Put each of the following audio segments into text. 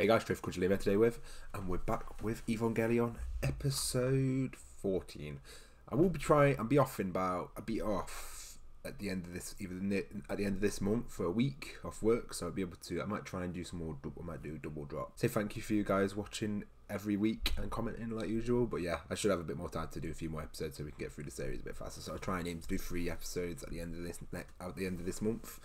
Hey guys, Drift Kujilima today with, and we're back with Evangelion episode 14. I will be trying, I'll be off in about, I'll be off at the end of this, even at the end of this month for a week off work, so I'll be able to, I might try and do some more, I might do double drop. Say thank you for you guys watching every week and commenting like usual, but yeah, I should have a bit more time to do a few more episodes so we can get through the series a bit faster. So I'll try and aim to do three episodes at the end of this, at the end of this month.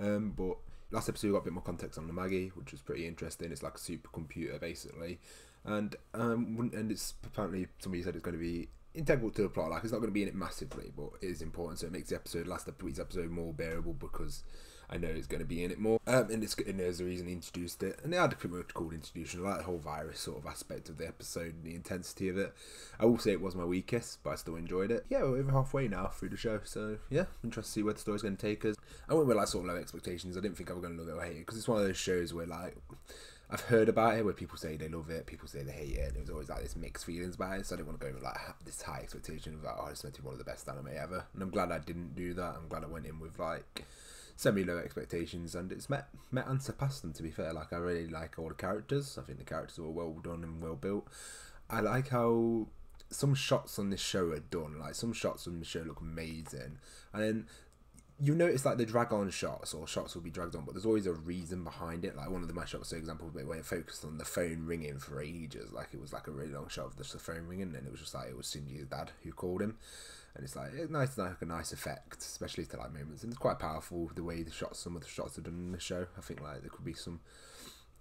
Um, but last episode we got a bit more context on the Magi, which was pretty interesting. It's like a supercomputer basically, and um, and it's apparently somebody said it's going to be integral to the plot. Like it's not going to be in it massively, but it is important. So it makes the episode last week's episode more bearable because I know it's going to be in it more. Um, and it's and there's a reason he introduced it, and they had a pretty much cool introduction, like the whole virus sort of aspect of the episode and the intensity of it. I will say it was my weakest, but I still enjoyed it. Yeah, we're over halfway now through the show, so yeah, interested to see where the story's going to take us. I went with like sort of low expectations. I didn't think I was going to love it or hate it because it's one of those shows where like. I've heard about it where people say they love it, people say they hate it, and it was always like this mixed feelings about it. So I didn't want to go with like this high expectation of like, oh, it's meant to be one of the best anime ever. And I'm glad I didn't do that. I'm glad I went in with like semi low expectations, and it's met met and surpassed them. To be fair, like I really like all the characters. I think the characters were well done and well built. I like how some shots on this show are done. Like some shots on the show look amazing, and then you notice like the drag on shots or shots will be dragged on, but there's always a reason behind it. Like one of the my shots, for example, where it focused on the phone ringing for ages. Like it was like a really long shot of the phone ringing, and it was just like it was Shinji's dad who called him and it's like it's nice, like a nice effect, especially to like moments, and it's quite powerful the way the shots, some of the shots are done in the show. I think like there could be some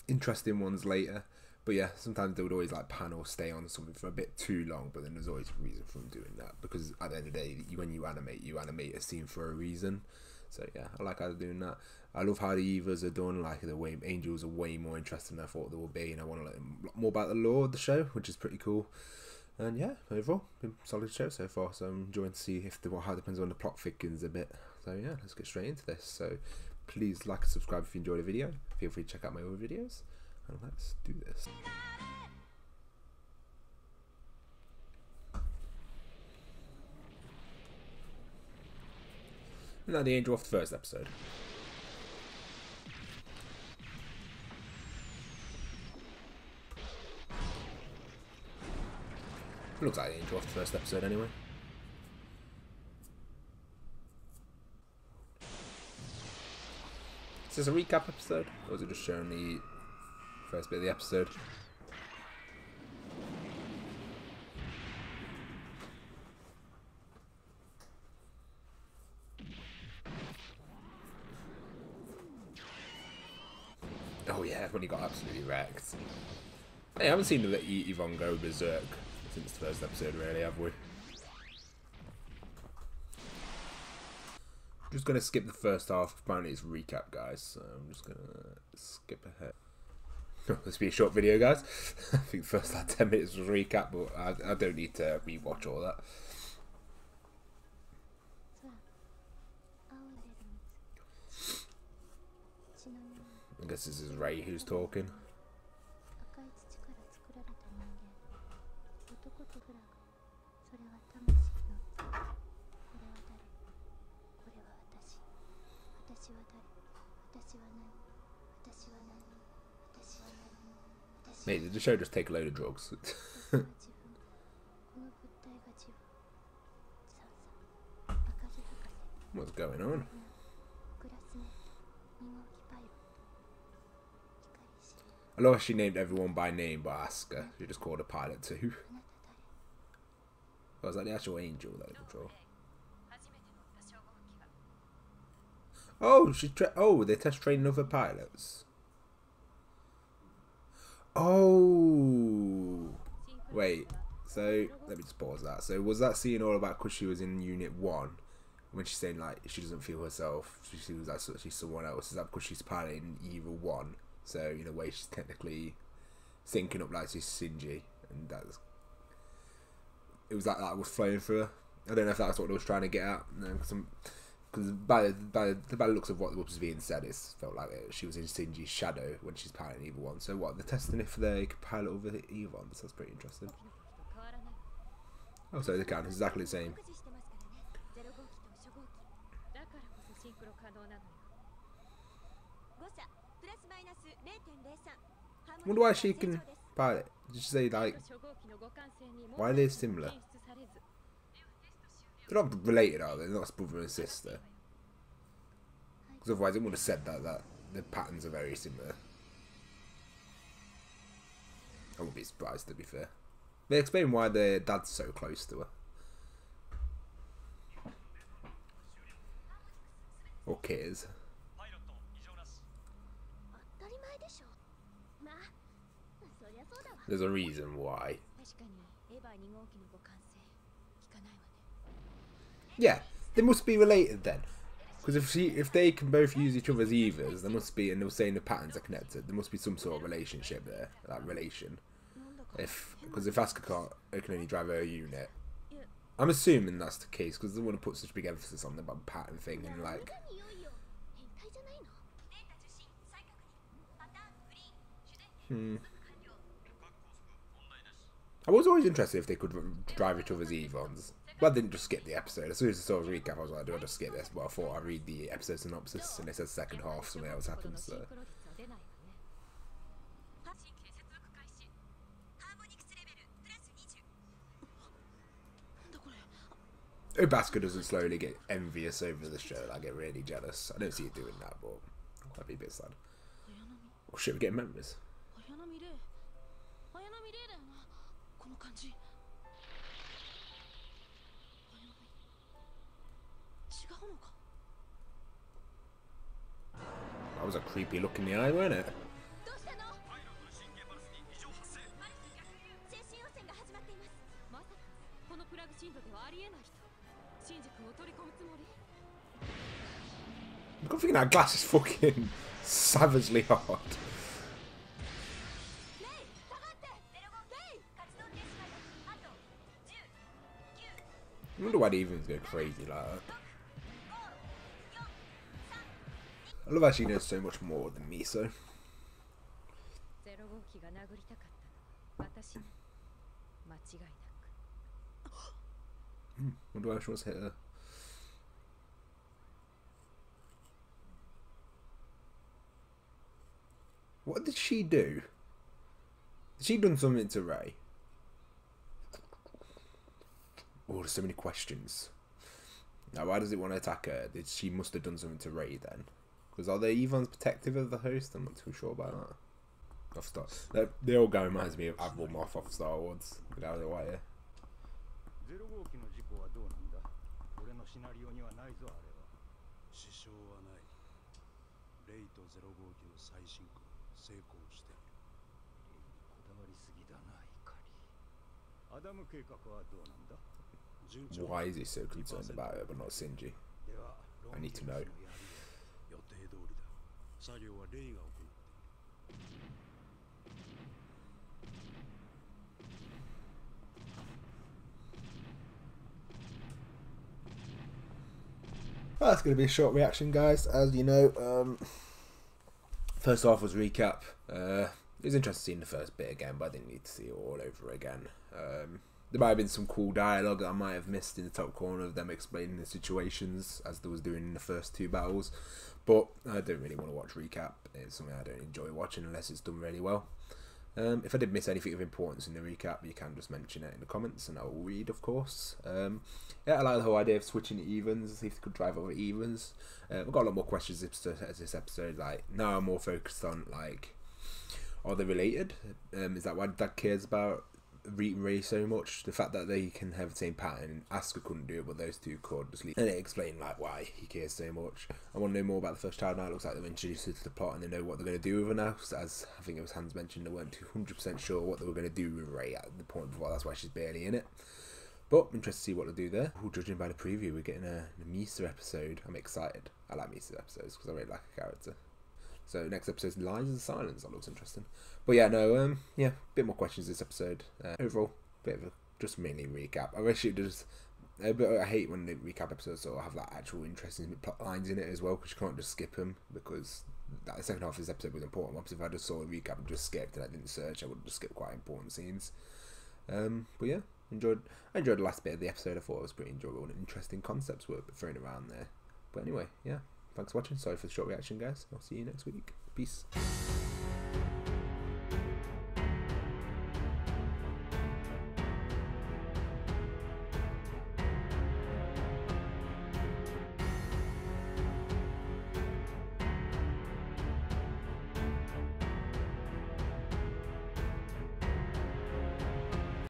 interesting ones later, but yeah, sometimes they would always like pan or stay on something for a bit too long, but then there's always a reason for them doing that because at the end of the day, when you animate, you animate a scene for a reason. So yeah, I like how they're doing that. I love how the Evas are done. Like the way angels are way more interesting than I thought they would be, and I want to learn more about the lore of the show, which is pretty cool. And yeah, overall, been solid show so far. So I'm enjoying to see if the how depends on the plot thickens a bit. So yeah, let's get straight into this. So please like and subscribe if you enjoyed the video. Feel free to check out my other videos, let's do this. now the angel of the first episode. Looks like the intro off the first episode anyway. Is this a recap episode? Or is it just showing the first bit of the episode? Oh yeah, when he got absolutely wrecked. Hey, I haven't seen the Yvonne go berserk since the first episode, really, have we? just to skip the first half. Apparently, it's recap, guys. So I'm just to skip ahead. this will be a short video, guys. I think first like 10 minutes was recap, but I, I don't need to rewatch all that. I guess this is Rei who's talking. Mate, did the show just take a load of drugs? What's going on? I love how she named everyone by name but Asuka. She just called a pilot too. Oh, was that the actual angel that control? Oh, she oh they test train other pilots. Oh, wait. So let me just pause that. So was that scene all about because she was in Unit One, when she's saying like she doesn't feel herself, she feels like she's someone else? Is that because she's piloting Eva One? So in a way, she's technically syncing up like she's Shinji, and that's it was like that was flowing through her. I don't know if that's what I was trying to get at. No, because by, by, by the looks of what was being said, it felt like it, she was in Shinji's shadow when she's piloting Eva One. So what? They're testing if they could pilot over the Eva One. That's pretty interesting. Oh, so they can. Exactly the same. wonder why she can pilot. Did you say like why they're they similar? They're not related, are they? They're not brother and sister. Because otherwise, it would have said that that the patterns are very similar. I wouldn't be surprised, to be fair. They explain why their dad's so close to her. Or. There's a reason why. Yeah, they must be related then. Because if she, if they can both use each other's evers, there must be, and they're saying the patterns are connected, there must be some sort of relationship there, that relation. If, because if Asuka can't, it can only drive her unit. I'm assuming that's the case, because they want to put such big emphasis on the pattern thing, and like, Hmm. I was always interested if they could drive each other's Evons. But I didn't just skip the episode. As soon as I saw the recap, I was like, do I just skip this? But I thought I'd read the episode synopsis, and it says second half, something else happens. So. Obaska oh, doesn't slowly get envious over the show. I get really jealous. I don't see it doing that, but I'd be a bit sad. Oh shit, we're getting members. That was a creepy look in the eye, wasn't it? I'm thinking that glass is fucking savagely hot. I wonder why the evens go crazy like that. I love how she knows so much more than me, so. Hmm, wonder why she wants to hit her. What did she do? she done something to Rei. Oh, there's so many questions. Now, why does it want to attack her? She must have done something to Rei then? Because are they Evons protective of the host? I'm not too sure about that. Off Star, they, the all go reminds me of Admiral Moth off Star Wars. Get out of the way. Yeah. Why is he so concerned about it but not Shinji? I need to know. Well, that's going to be a short reaction, guys. As you know, um, first off was recap. Uh, it was interesting seeing the first bit again, but I didn't need to see it all over again. Um, there might have been some cool dialogue that I might have missed in the top corner of them explaining the situations as they was doing in the first two battles. But I don't really want to watch recap. It's something I don't enjoy watching unless it's done really well. Um, if I did miss anything of importance in the recap, you can just mention it in the comments and I'll read, of course. Um, yeah, I like the whole idea of switching evens, see if they could drive over evens. Uh, I've got a lot more questions as this episode. Like, now I'm more focused on, like, are they related? Um, is that what Dad cares about Reeton Rei so much. The fact that they can have the same pattern, Asuka couldn't do it, but those two could. Just leave. And it explained like why he cares so much. I want to know more about the first child now. It looks like they've introduced her to the plot and they know what they're going to do with her now. As I think it was Hans mentioned, they weren't two hundred percent sure what they were going to do with Rei at the point before. That's why she's barely in it. But I'm interested to see what they do there. Ooh, judging by the preview, we're getting a, a Misa episode. I'm excited. I like Misa episodes because I really like a character. So next episode's Lies and Silence. That looks interesting. But yeah, no, um, yeah, a bit more questions this episode. Uh, overall, bit of a just mainly recap. I wish it does. Uh, but I hate when the recap episodes sort of have like actual interesting plot lines in it as well because you can't just skip them because that the second half of this episode was important. Obviously, if I just saw a recap and just skipped and I didn't search, I would just skip quite important scenes. Um, but yeah, enjoyed. I enjoyed the last bit of the episode. I thought it was pretty enjoyable and interesting concepts were thrown around there. But anyway, yeah. Thanks for watching. Sorry for the short reaction, guys. I'll see you next week. Peace.